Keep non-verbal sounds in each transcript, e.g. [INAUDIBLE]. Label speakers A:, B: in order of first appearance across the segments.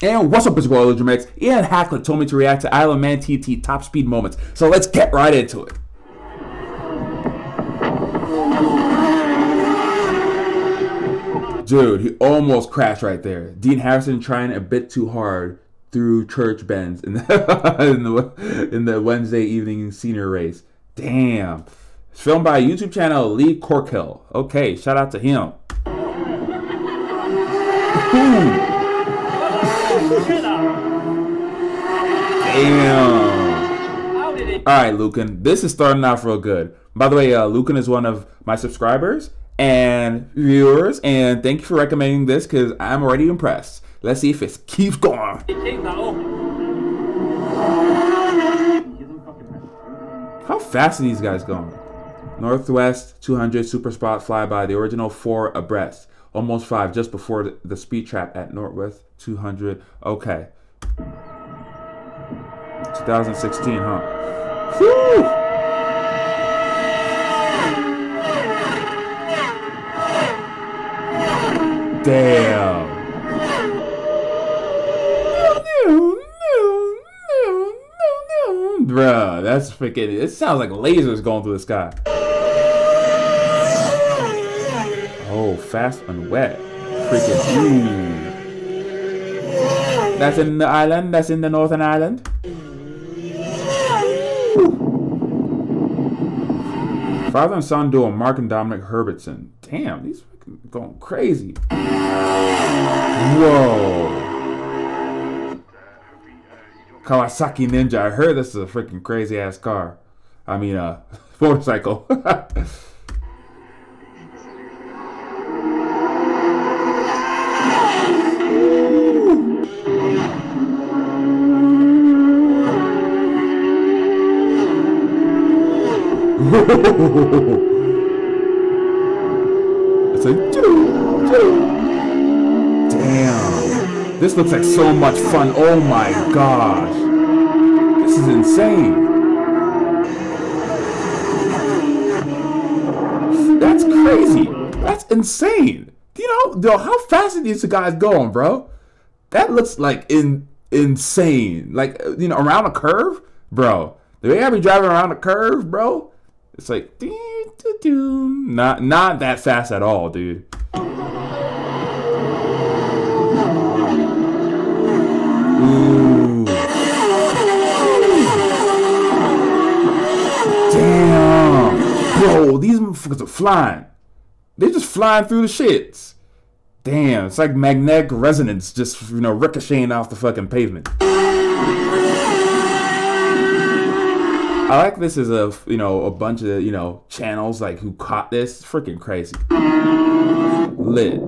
A: And what's up, it's Royal Max. Ian Hackler told me to react to Isle of Man TT top speed moments. So let's get right into it. Dude, he almost crashed right there. Dean Harrison trying a bit too hard through church bends in the, [LAUGHS] in the, in the Wednesday evening senior race. Damn. It's filmed by YouTube channel Lee Corkill. Okay, shout out to him. Damn. All right, Lucan. This is starting off real good. By the way, uh, Lucan is one of my subscribers and viewers, and thank you for recommending this because I'm already impressed. Let's see if it keeps going. How fast are these guys going? Northwest 200 super spot flyby, the original four abreast, almost five just before the speed trap at Northwest 200. Okay. 2016, huh? Whew! Damn. Bruh, that's freaking. It sounds like lasers going through the sky. Oh, fast and wet. Freaking. Mm. That's in the island. That's in the Northern Island. Father and son duo Mark and Dominic Herbertson. Damn, these going crazy. Whoa. Kawasaki Ninja. I heard this is a freaking crazy ass car. I mean, uh, [LAUGHS] motorcycle. [LAUGHS] it's like, damn. This looks like so much fun. Oh my gosh. This is insane. That's crazy. That's insane. You know, yo, how fast are these guys going, bro? That looks like in insane. Like, you know, around a curve, bro. The way I be driving around a curve, bro, it's like not not that fast at all, dude. Damn. Bro, these motherfuckers are flying. They're just flying through the shits. Damn, it's like magnetic resonance just, you know, ricocheting off the fucking pavement. I like this as a you know a bunch of you know channels like who caught this. Freaking crazy. Lit.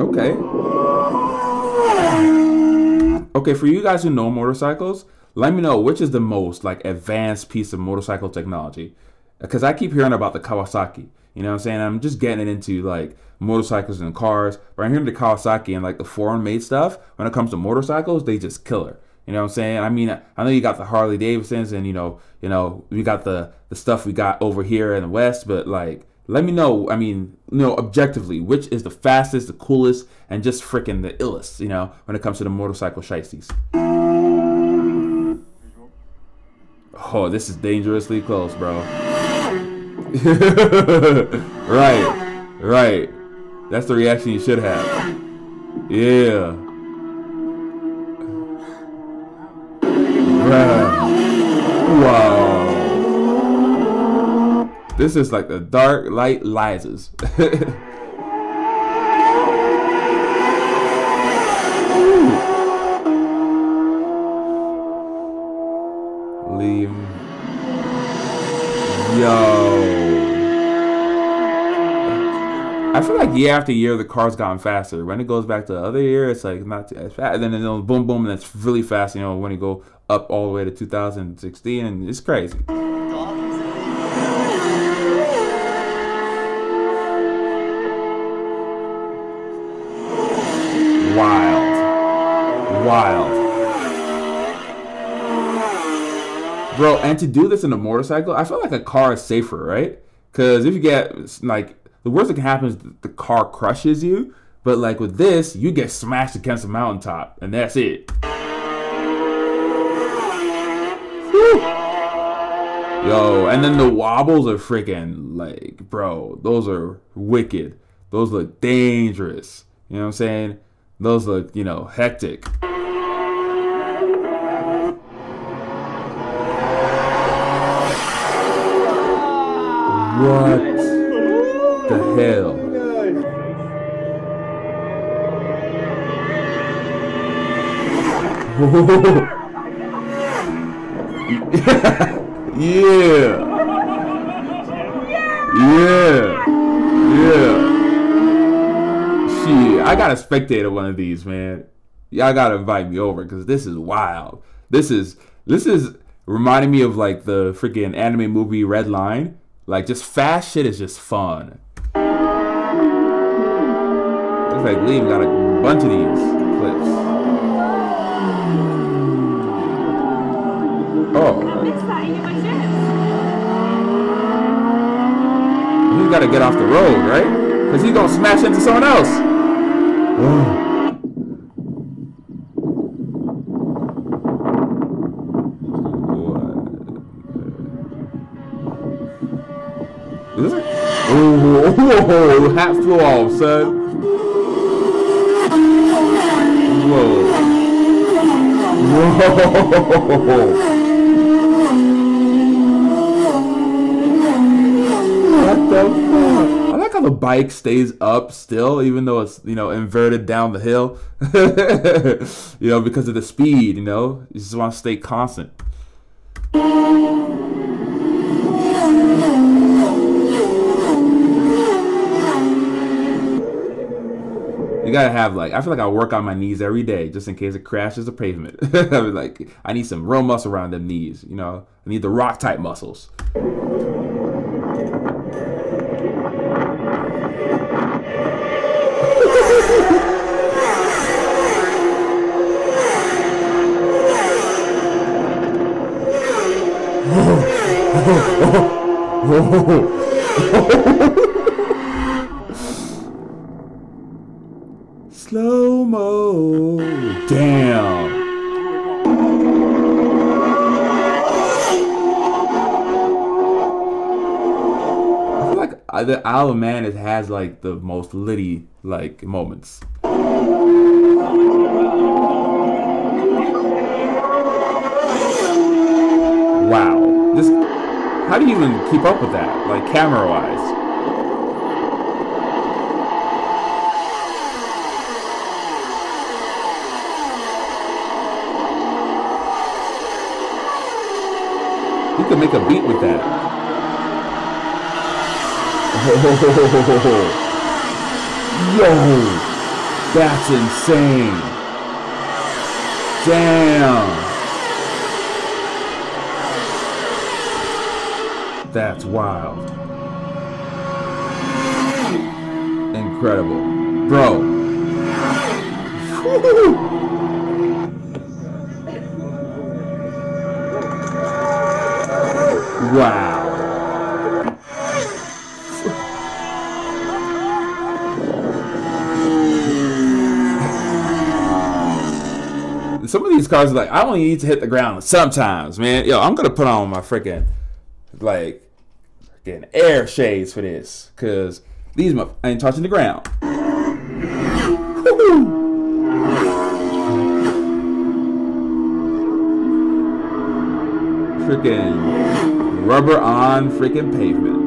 A: Okay. Okay, for you guys who know motorcycles, let me know which is the most like advanced piece of motorcycle technology. Because I keep hearing about the Kawasaki. You know what I'm saying? I'm just getting into like motorcycles and cars. But I'm hearing the Kawasaki and like the foreign made stuff. When it comes to motorcycles, they just kill her. You know what I'm saying? I mean, I know you got the Harley Davidsons and you know, you know, we got the the stuff we got over here in the West, but like let me know, I mean, you know, objectively, which is the fastest, the coolest, and just freaking the illest, you know, when it comes to the motorcycle shiesties. Oh, this is dangerously close, bro. [LAUGHS] right, right. That's the reaction you should have. Yeah. This is like the dark light lises. [LAUGHS] Leave. Yo. I feel like year after year the car's gotten faster. When it goes back to the other year, it's like not as fast. And then it goes boom boom, and it's really fast. You know when you go up all the way to 2016, and it's crazy. Bro. And to do this in a motorcycle, I feel like a car is safer, right? Because if you get like the worst that can happen is the car crushes you. But like with this, you get smashed against a mountaintop, and that's it. Yo, and then the wobbles are freaking like, bro, those are wicked. Those look dangerous. You know what I'm saying? Those look, you know, hectic. What the hell? [LAUGHS] yeah. Yeah. Yeah. Shit, I gotta spectate one of these, man. Y'all gotta invite me over because this is wild. This is this is reminding me of like the freaking anime movie Red Line. Like just fast shit is just fun. Looks like Liam got a bunch of these clips. Oh. He's got to get off the road, right? Because he's to smash into someone else. Oh. Hat flew off, son. Whoa. Whoa. What the fuck? I like how the bike stays up still, even though it's, you know, inverted down the hill. [LAUGHS] you know, because of the speed, you know? You just want to stay constant. You gotta have like I feel like I work on my knees every day just in case it crashes the pavement. [LAUGHS] I mean, like I need some real muscle around them knees. You know, I need the rock type muscles. Slow [LAUGHS] [LAUGHS] I the Isle of Man it has like the most litty like moments. Wow. This how do you even keep up with that? Like camera wise? You could make a beat with that. Yo, that's insane. Damn. That's wild. Incredible. Bro. Cars are like, I only need to hit the ground sometimes, man. Yo, I'm gonna put on my freaking like getting air shades for this, cause these ain't touching the ground. Freaking rubber on freaking pavement.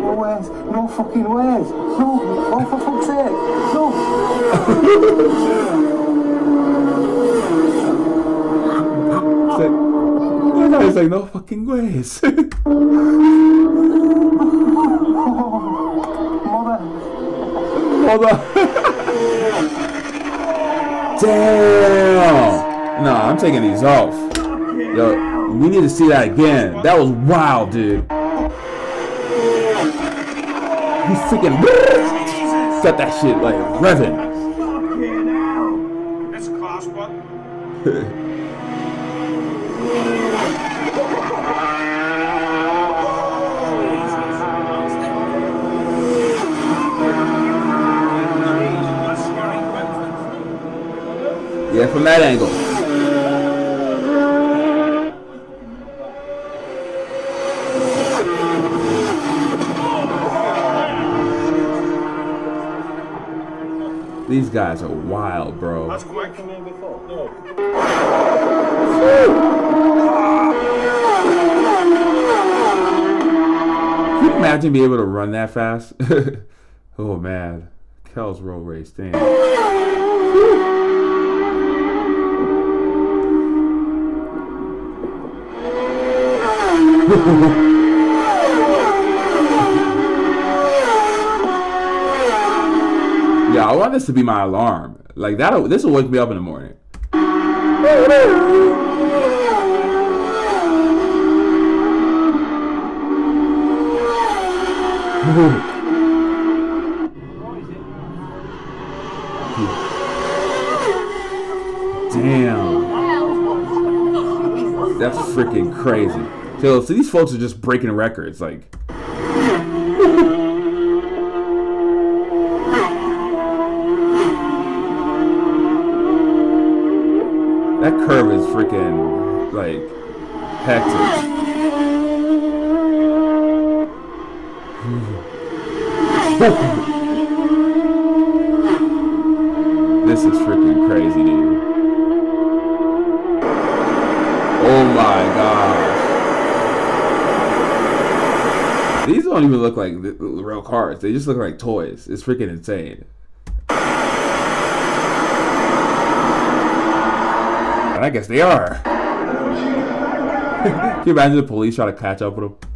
B: No ways, no fucking ways, no, oh for fuck's sake, no. [LAUGHS] [LAUGHS]
A: like, it's like no fucking ways. [LAUGHS]
B: Mother.
A: Damn. No, I'm taking these off. Yo, we need to see that again. That was wild, dude. He freaking [LAUGHS] got that shit like revving.
C: That's a class one. [LAUGHS]
A: Yeah, from that angle. These guys are wild, bro.
C: That's quick.
A: Can you imagine being able to run that fast? [LAUGHS] oh man, Kel's roll race thing. [LAUGHS] Yeah, I want this to be my alarm. Like that, this will wake me up in the morning. [LAUGHS] Damn. That's freaking crazy. So, so these folks are just breaking records. Like, that curve is freaking, like, hectic. [LAUGHS] this is freaking crazy, dude. Oh my gosh. These don't even look like real cars. They just look like toys. It's freaking insane. And I guess they are. [LAUGHS] Can you imagine the police trying to catch up with them?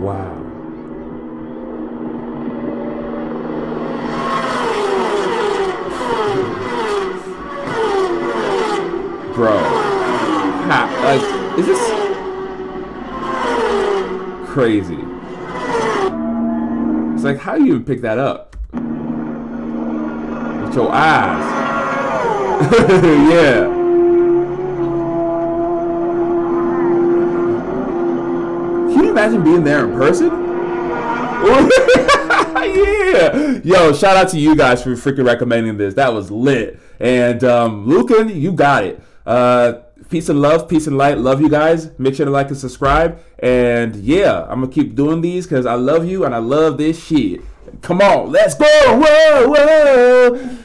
A: Wow. Bro. Ha, like, is this crazy? It's like, how do you even pick that up? With your eyes. [LAUGHS] yeah. Can you imagine being there in person? [LAUGHS] yeah. Yo, shout out to you guys for freaking recommending this. That was lit. And um, Lucan, you got it. Uh, peace and love, peace and light. Love you guys. Make sure to like and subscribe. And yeah, I'm gonna keep doing these because I love you and I love this shit. Come on, let's go. Whoa, whoa.